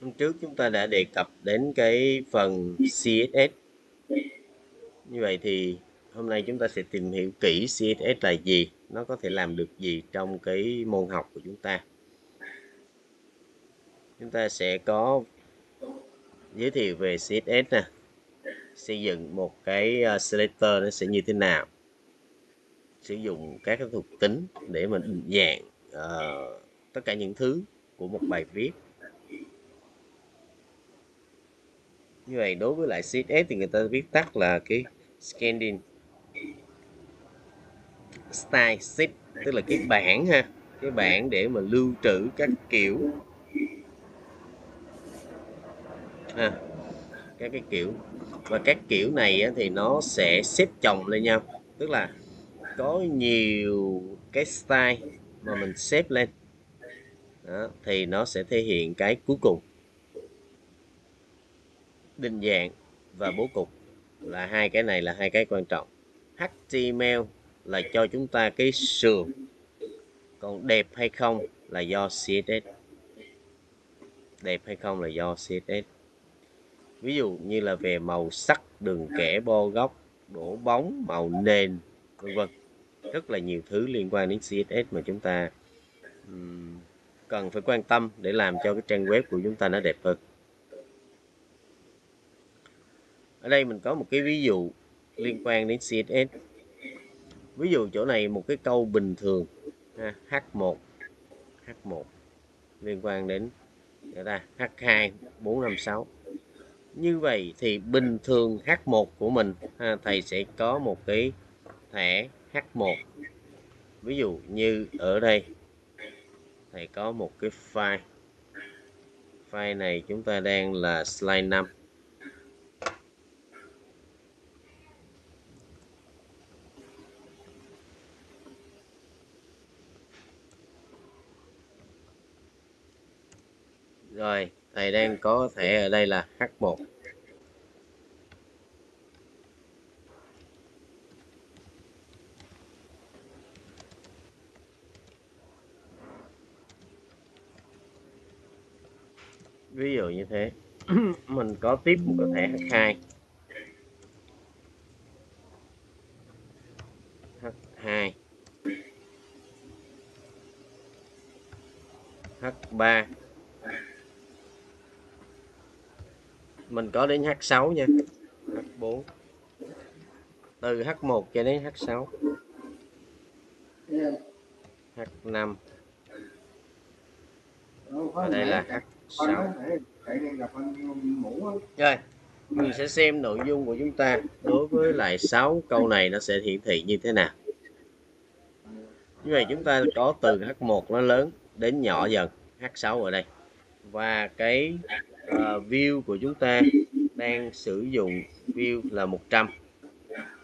Hôm trước chúng ta đã đề cập đến cái phần CSS. Như vậy thì hôm nay chúng ta sẽ tìm hiểu kỹ CSS là gì, nó có thể làm được gì trong cái môn học của chúng ta. Chúng ta sẽ có giới thiệu về CSS nè, xây dựng một cái ờ, selector nó sẽ như thế nào, sử dụng các cái thuộc tính để mình định dạng uh, tất cả những thứ của một bài viết như vậy đối với lại CSS thì người ta viết tắt là cái scanning style sheet tức là cái bảng ha cái bảng để mà lưu trữ các kiểu. Ha các cái kiểu. Và các kiểu này thì nó sẽ xếp chồng lên nhau tức là có nhiều cái style mà mình xếp lên. Đó, thì nó sẽ thể hiện cái cuối cùng định dạng và bố cục là hai cái này là hai cái quan trọng. HTML là cho chúng ta cái sườn còn đẹp hay không là do CSS đẹp hay không là do CSS ví dụ như là về màu sắc đường kẻ bo góc đổ bóng màu nền vân vân. Rất là nhiều thứ liên quan đến CSS mà chúng ta um, cần phải quan tâm để làm cho cái trang web của chúng ta nó đẹp hơn. Ở đây mình có một cái ví dụ liên quan đến CSS ví dụ chỗ này một cái câu bình thường ha, H1 H1 liên quan đến người ta H2 456 như vậy thì bình thường H1 của mình ha, thầy sẽ có một cái thẻ H1 ví dụ như ở đây thầy có một cái file. File này chúng ta đang là slide 5 Rồi, thầy đang có thẻ ở đây là H1. Ví dụ như thế. Mình có tiếp một cái thẻ H2. H2 H3 mình có đến H6 nha. H4 từ H1 cho đến H6 H5 và đây là H6 rồi, mình sẽ xem nội dung của chúng ta đối với lại 6 câu này nó sẽ hiển thị như thế nào. Như vậy chúng ta có từ H1 nó lớn đến nhỏ dần. H6 ở đây. Và cái uh, view của chúng ta đang sử dụng view là 100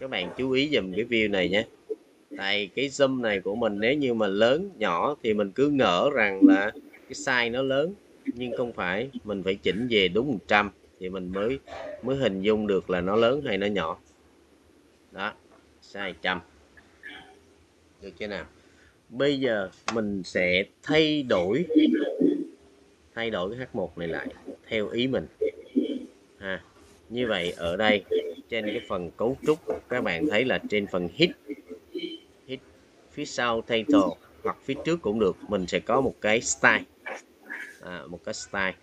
các bạn chú ý dùm cái view này nhé. Tại cái zoom này của mình nếu như mà lớn nhỏ thì mình cứ ngỡ rằng là cái size nó lớn. Nhưng không phải mình phải chỉnh về đúng 100 thì mình mới mới hình dung được là nó lớn hay nó nhỏ. Đó size trăm. Được chưa nào? Bây giờ mình sẽ thay đổi thay đổi cái H1 này lại theo ý mình. Ha như vậy ở đây trên cái phần cấu trúc các bạn thấy là trên phần hit hit phía sau title hoặc phía trước cũng được mình sẽ có một cái style. À, một cái style.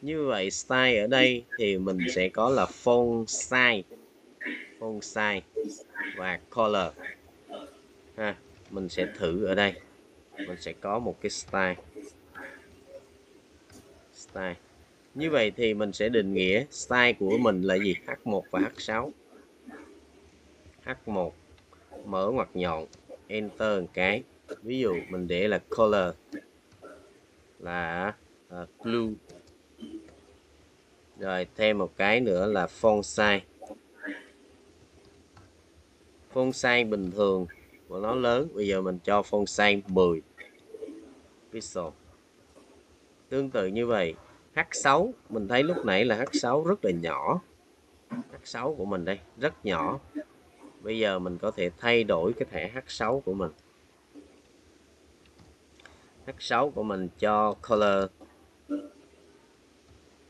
Như vậy style ở đây thì mình sẽ có là font size font size và color. Ha mình sẽ thử ở đây. Mình sẽ có một cái style. Style như vậy thì mình sẽ định nghĩa style của mình là gì? H1 và H6 H1 mở ngoặc nhọn enter một cái. Ví dụ mình để là color là uh, blue. Rồi thêm một cái nữa là font size. Font size bình thường của nó lớn. Bây giờ mình cho font size 10 pixel. Tương tự như vậy. H6 mình thấy lúc nãy là H6 rất là nhỏ. H6 của mình đây, rất nhỏ. Bây giờ mình có thể thay đổi cái thẻ H6 của mình. H6 của mình cho color,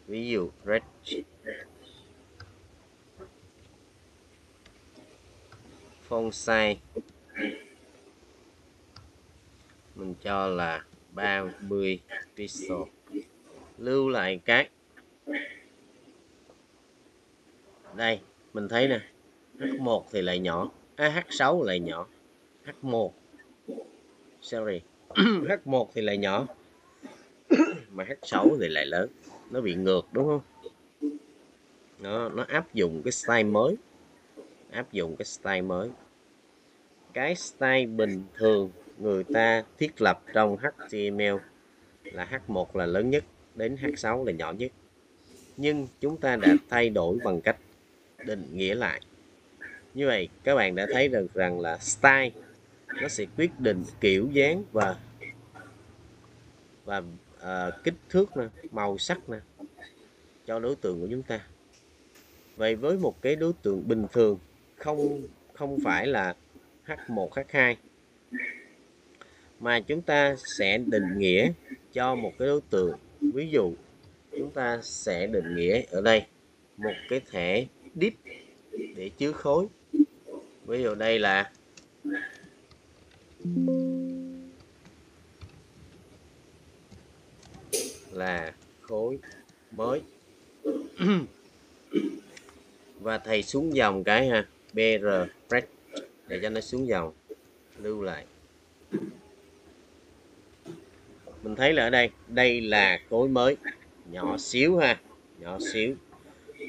ví dụ red. Font size. Mình cho là 30 pixel lưu lại cái. Đây mình thấy nè H1 thì lại nhỏ à, H6 lại nhỏ H1 sorry H1 thì lại nhỏ mà H6 thì lại lớn nó bị ngược đúng không? Nó nó áp dụng cái style mới áp dụng cái style mới. Cái style bình thường người ta thiết lập trong HTML là H1 là lớn nhất đến H6 là nhỏ nhất. Nhưng chúng ta đã thay đổi bằng cách định nghĩa lại. Như vậy các bạn đã thấy được rằng là style nó sẽ quyết định kiểu dáng và và uh, kích thước nè màu sắc nè cho đối tượng của chúng ta. Vậy với một cái đối tượng bình thường không không phải là H1 H2 mà chúng ta sẽ định nghĩa cho một cái đối tượng ví dụ, chúng ta sẽ định nghĩa ở đây một cái thẻ deep để chứa khối. Ví dụ đây là là khối mới. Và thầy xuống dòng cái ha br break để cho nó xuống dòng, lưu lại mình thấy là ở đây đây là khối mới. Nhỏ xíu ha, nhỏ xíu.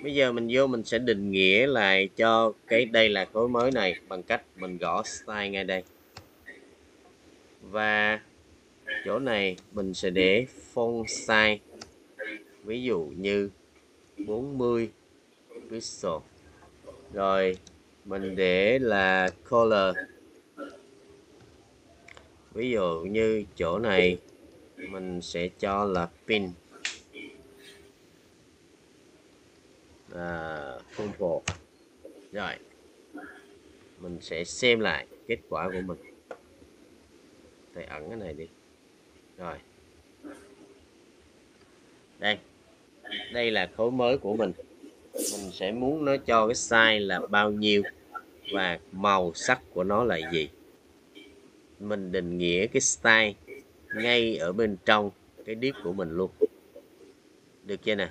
Bây giờ mình vô mình sẽ định nghĩa lại cho cái đây là khối mới này bằng cách mình gõ style ngay đây. Và chỗ này mình sẽ để font size. Ví dụ như 40 pixel. Rồi, mình để là color. Ví dụ như chỗ này mình sẽ cho là pin. À, purple rồi. Mình sẽ xem lại kết quả của mình. Thầy ẩn cái này đi. Rồi. Đây. Đây là khối mới của mình. Mình sẽ muốn nó cho cái size là bao nhiêu và màu sắc của nó là gì. Mình định nghĩa cái style ngay ở bên trong cái div của mình luôn. Được chưa nè?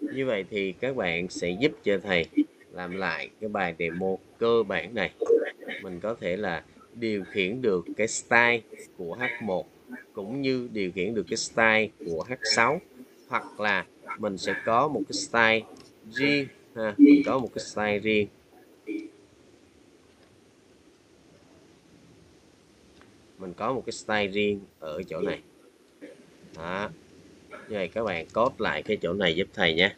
Như vậy thì các bạn sẽ giúp cho thầy làm lại cái bài demo cơ bản này. Mình có thể là điều khiển được cái style của H1 cũng như điều khiển được cái style của H6 hoặc là mình sẽ có một cái style riêng ha, mình có một cái style riêng. Mình có một cái style riêng ở chỗ này. Đó. Như vậy các bạn cốt lại cái chỗ này giúp thầy nhé.